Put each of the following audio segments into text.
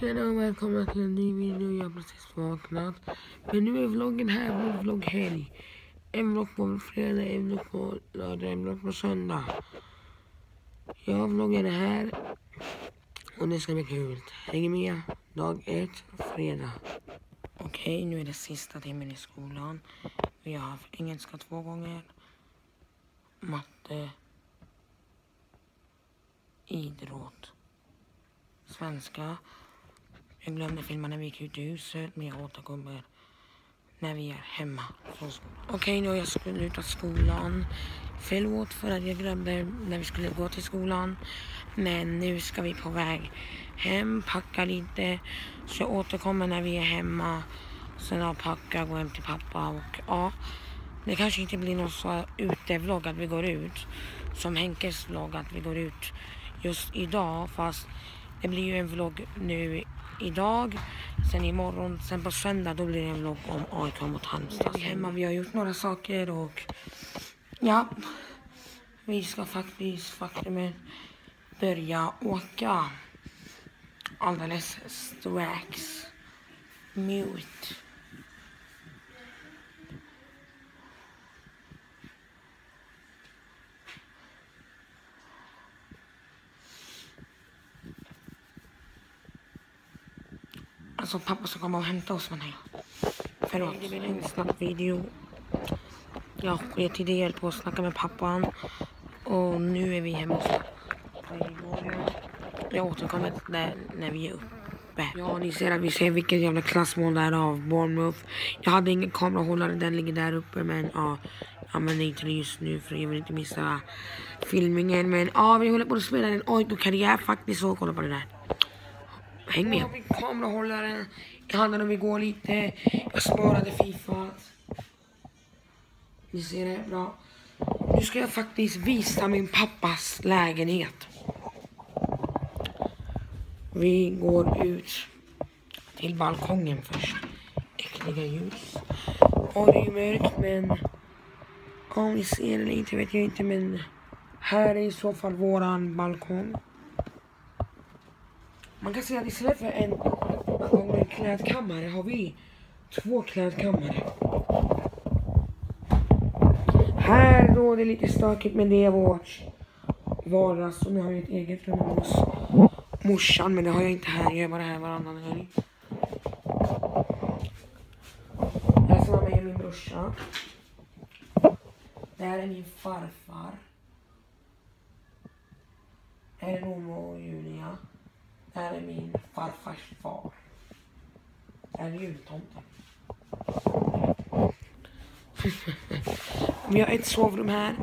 Tjena och välkomna till en ny video. Jag har precis vaknat. Men nu är vloggen här, vår vlogghelg. En vlogg på fredag, en vlogg på lördag, en vlogg på söndag. Jag vloggen är här. Och det ska bli kul. Häng med. Dag ett, fredag. Okej, nu är det sista timmen i skolan. Vi har haft engelska två gånger. Matte. Idrott. Svenska. Jag glömde filma när vi gick ut i huset, men jag återkommer när vi är hemma från skolan. Okej, nu har jag slutat skolan. Förlåt för att jag glömde när vi skulle gå till skolan. Men nu ska vi på väg hem, packa lite. Så jag återkommer när vi är hemma. Sen har packa, gå hem till pappa och ja. Det kanske inte blir någon så utevlogg att vi går ut. Som Henkes vlogg att vi går ut just idag. Fast det blir ju en vlogg nu idag, sen imorgon, sen på söndag då blir det en vlogg om AIK mot Halmstad. Vi är hemma, vi har gjort några saker och ja, vi ska faktiskt faktiskt börja åka alldeles strax. Mute. Alltså pappa ska komma och hämta oss menar jag. Förlåt, en snabb video. Jag sket till del på att snacka med pappan. Och nu är vi hemma hos Jag återkommer där när vi är uppe. Ja, ni ser att vi ser vilket jävla klassmål det är av Bournemouth. Jag hade ingen kamerahållare, den ligger där uppe men ja, jag använder inte det just nu för jag vill inte missa filmningen. Men ja, vi håller på att spela en AIK-karriär faktiskt så kolla på det där. Häng med. Jag har min kamerahållare i handen och vi går lite. Jag sparade Fifa. Ni ser det bra. Nu ska jag faktiskt visa min pappas lägenhet. Vi går ut till balkongen först. Äckliga ljus. Och det är mörkt men om vi ser det inte vet jag inte men här är i så fall våran balkong. Man kan säga att istället för en klädkammare har vi två klädkammare. Här då, det är lite stökigt men det är vårt vardags. Och nu har vi ett eget rum hos morsan men det har jag inte här. Jag är bara här varannan helg. Här som har mig och min brorsa. Det här är min farfar. Här är Romo och Julia. Det här är min farfars far. Det här är jultomten. Vi har ett sovrum här.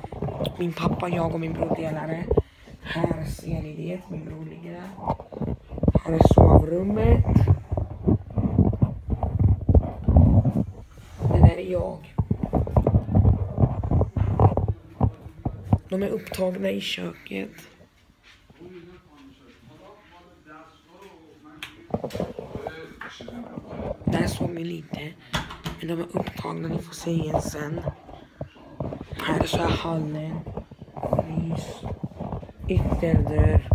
Min pappa, jag och min bror delar det. Här ser ni det, min bror ligger där. Här är sovrummet. Det där är jag. De är upptagna i köket. Där såg ni lite. Men de är upptagna, ni får se igen sen. Här är så är hallen. Frys. Ytterdörr.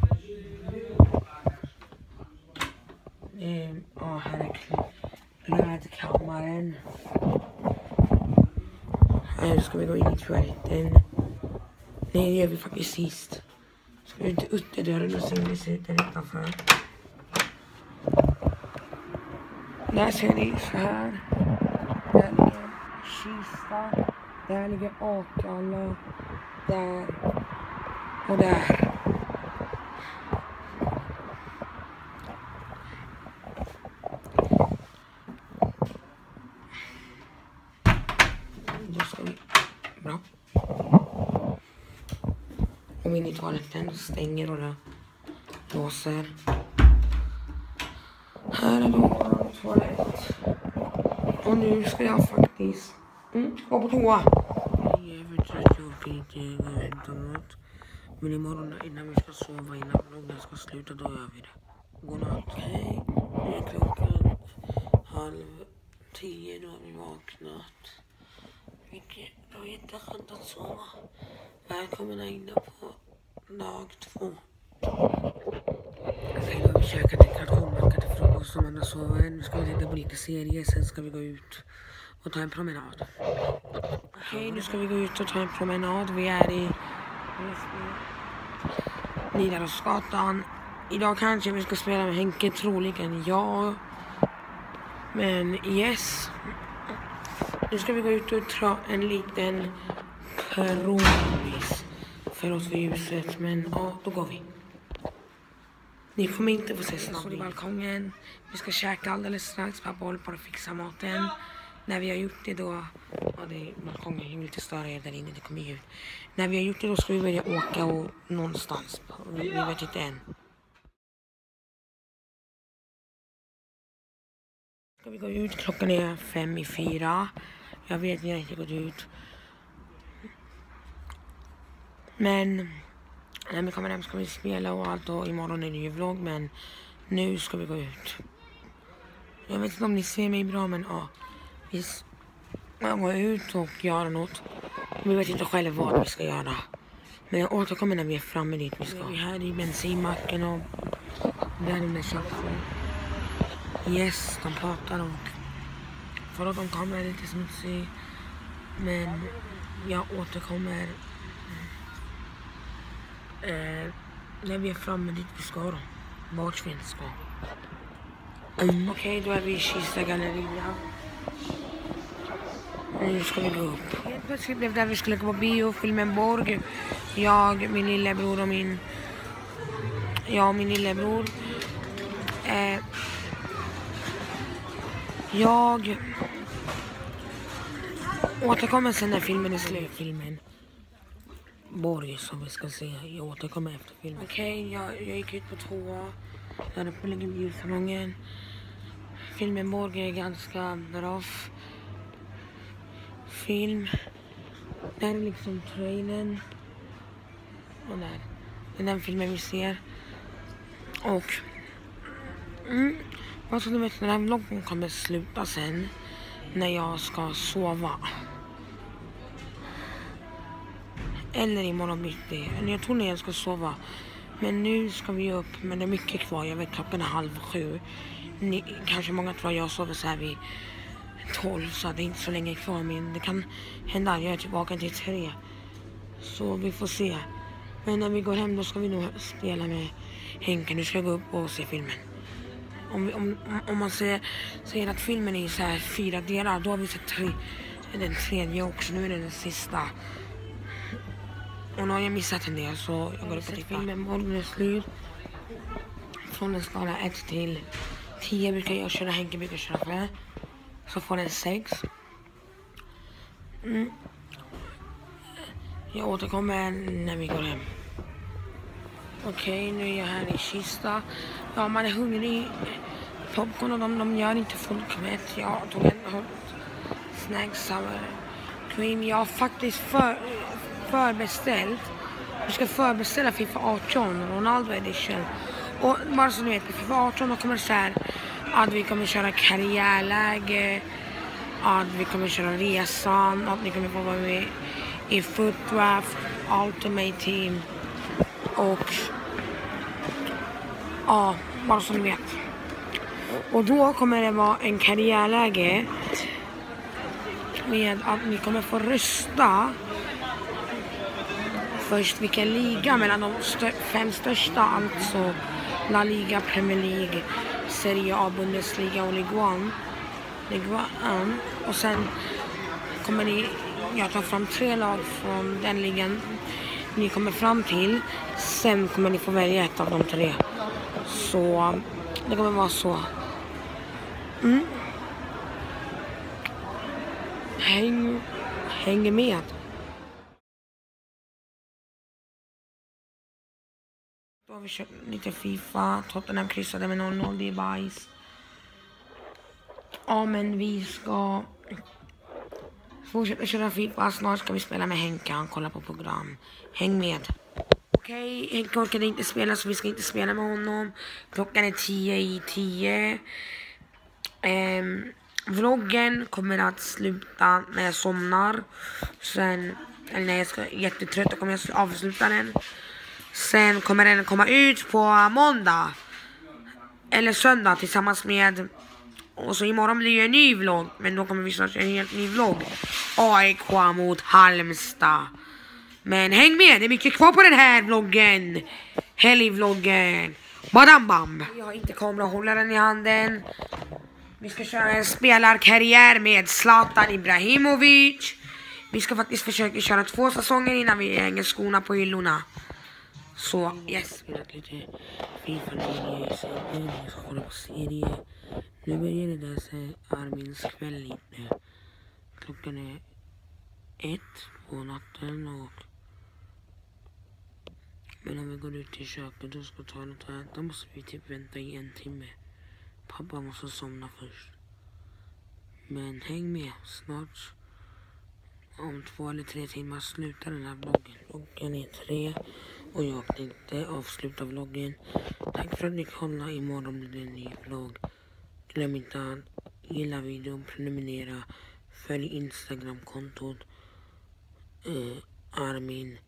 Ehm, ja, här är klädkammaren. Här ska vi gå in i toaletten. Nej, det gör vi faktiskt sist. Ska vi ut till ytterdörren och se hur det ser ut där utanför. Där ser ni så här. Där ligger Kista. Där ligger Akalla. Där. Och där. Då ska vi... Bra. Om vi Kom in i toaletten, stänger och låser. Här är då toalett. Och nu ska jag faktiskt mm, gå på toa. Jag är för trött och inte hämta mat. Men imorgon innan vi ska sova, innan vloggen ska sluta, då gör vi det. Godnatt. Hej, nu är klockan halv tio, då har vi vaknat. Vilket, det var jätteskönt att sova. Välkomna in på dag två. Okej, då har eh, vi käkat en kalkonmacka till på lite serier, sen ska vi gå ut och ta en promenad. Okej, nu ska vi gå ut och ta en promenad. Vi är i Nidarosgatan. Idag kanske vi ska spela med Henke, troligen ja. Men yes. Nu ska vi gå ut och ta en liten Förlåt för oss vid. Men ja, då går vi. Ni kommer inte få se snabbt i balkongen. Vi ska käka alldeles strax. Pappa håller på att fixa maten. När vi har gjort det då, ja det är balkongen, jag vill inte störa er där inne, det kommer ljud. När vi har gjort det då ska vi börja åka och någonstans. Vi, vi vet inte än. Ska vi gå ut? Klockan är fem i fyra. Jag vet, ni har inte gått ut. Men när vi kommer hem ska vi spela och allt och imorgon är det ju vlogg men nu ska vi gå ut. Jag vet inte om ni ser mig bra men ja. Vi ska gå ut och göra något. Vi vet inte själva vad vi ska göra. Men jag återkommer när vi är framme dit vi ska. Vi är här i bensinmacken och där inne köper Yes, de pratar och förlåt om kameran är lite smutsig. Men jag återkommer eh, när vi är framme dit vi ska då. Vart vi inte ska. Mm. Okej, okay, då är vi i Kista galleria. Nu ska vi gå upp. Helt plötsligt blev det att vi skulle gå på bio, filmen Borg. Jag, min lillebror och min... Jag och min lillebror. Eh, jag återkommer sen när filmen är slut. Filmen. Borg som vi ska se. Jag återkommer efter filmen. Okej, okay, jag, jag gick ut på toa. Där uppe ligger biosalongen. Filmen Borg är ganska rough film. Där är liksom trailern. Och där. Det är den filmen vi ser. Och... Mm, vad som du vet, den här vloggen kommer sluta sen. När jag ska sova. Eller imorgon bitti. Jag tror när jag ska sova. Men nu ska vi upp, men det är mycket kvar. Jag vet klockan är halv sju. Ni, kanske många tror jag sover så här vid 12 så det är inte så länge kvar men det kan hända jag är tillbaka till tre. Så vi får se. Men när vi går hem då ska vi nog spela med Henke. Nu ska jag gå upp och se filmen. Om, vi, om, om man säger, säger att filmen är så här fyra delar då har vi sett tre, den tredje också. Nu är det den sista. Och nu har jag missat en del så jag går upp och tittar. Filmen Morgon är slut. Från en skala 1 till 10 brukar jag köra, Henke brukar köra för så får den sex. Mm. Jag återkommer när vi går hem. Okej, okay, nu är jag här i Kista. Ja, man är hungrig. Popcorn och de, de gör inte folk mätt. Jag tog en snacks sour cream. Jag har faktiskt för, förbeställt. Vi ska förbeställa Fifa 18 Ronaldo edition. Och bara så ni vet, Fifa 18 då kommer det så här att vi kommer köra karriärläge, att vi kommer köra resan, att ni kommer få vara med i Footdraft, Ultimate Team och ja, bara så ni vet. Och då kommer det vara en karriärläge med att ni kommer få rösta först vilken liga mellan de stö fem största, alltså La Liga, Premier League, Serie A, Bundesliga och Ligue 1. Ligue 1. Och sen kommer ni, jag tar fram tre lag från den ligan ni kommer fram till. Sen kommer ni få välja ett av de tre. Så det kommer vara så. Mm. Häng, häng med. Vi kört lite Fifa. Tottenham kryssade med 0-0. Det är bajs. Ja, men vi ska fortsätta köra Fifa. Snart ska vi spela med Henke. Han kollar på program. Häng med. Okej, okay, Henke orkade inte spela så vi ska inte spela med honom. Klockan är 10 i 10. Um, ehm, vloggen kommer att sluta när jag somnar. Sen, eller när jag ska jättetrött, då kommer jag avsluta den. Sen kommer den komma ut på måndag. Eller söndag tillsammans med Och så imorgon blir det en ny vlogg. Men då kommer vi snart en helt ny vlogg. AIK mot Halmstad. Men häng med, det är mycket kvar på den här vloggen. Helgvloggen. Badam bam. Jag har inte kamerahållaren i handen. Vi ska köra en spelarkarriär med Zlatan Ibrahimovic. Vi ska faktiskt försöka köra två säsonger innan vi hänger skorna på hyllorna. Så, yes. Spelat lite Fifa sen jag ska kolla på serie. Nu börjar det läsa Armins kväll lite. Klockan är ett på natten och men om vi går ut i köket och ska ta något att äta måste vi typ vänta i en timme. Pappa måste somna först. Men häng med, snart om två eller tre timmar slutar den här vloggen. Klockan är tre och jag tänkte avsluta vloggen. Tack för att ni kollade. Imorgon blir det en ny vlogg. Glöm inte att gilla videon, prenumerera, följ Instagramkontot eh, Armin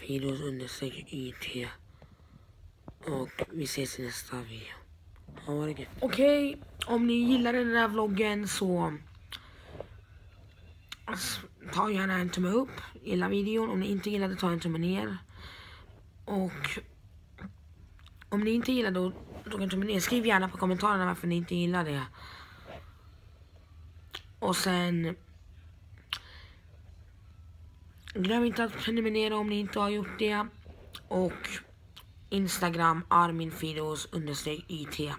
Fidos understreck YT. Och vi ses i nästa video. Ha det gött. Okej, okay, om ni gillar den här vloggen så alltså, ta gärna en tumme upp. Gilla videon. Om ni inte gillar det, ta en tumme ner. Och om ni inte gillar det, då kan tummen ner. Skriv gärna på kommentarerna varför ni inte gillar det. Och sen Glöm inte att prenumerera om ni inte har gjort det. Och Instagram arminfidos understreck IT.